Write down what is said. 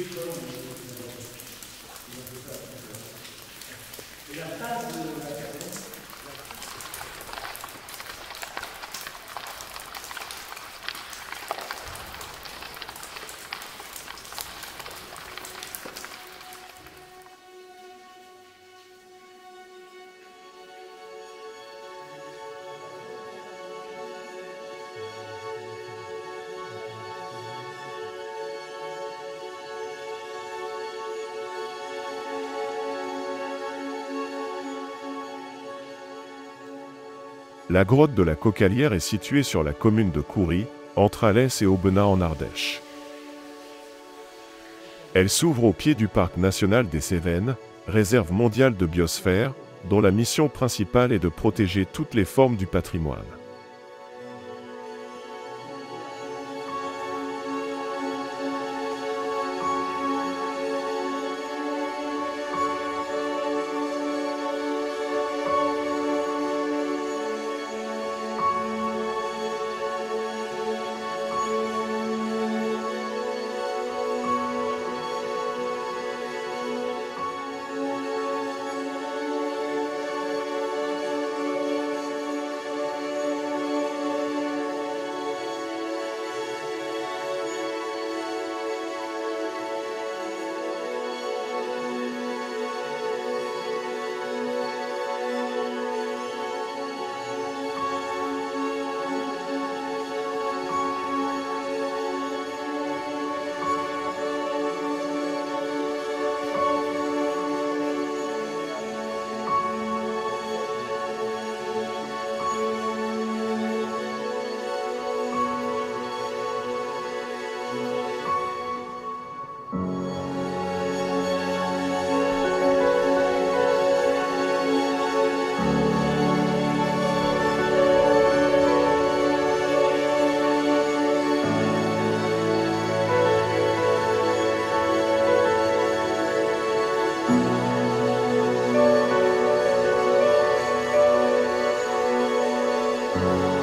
El altar de La grotte de la Cocalière est située sur la commune de Coury, entre Alès et Aubenas en Ardèche. Elle s'ouvre au pied du parc national des Cévennes, réserve mondiale de biosphère, dont la mission principale est de protéger toutes les formes du patrimoine. Bye.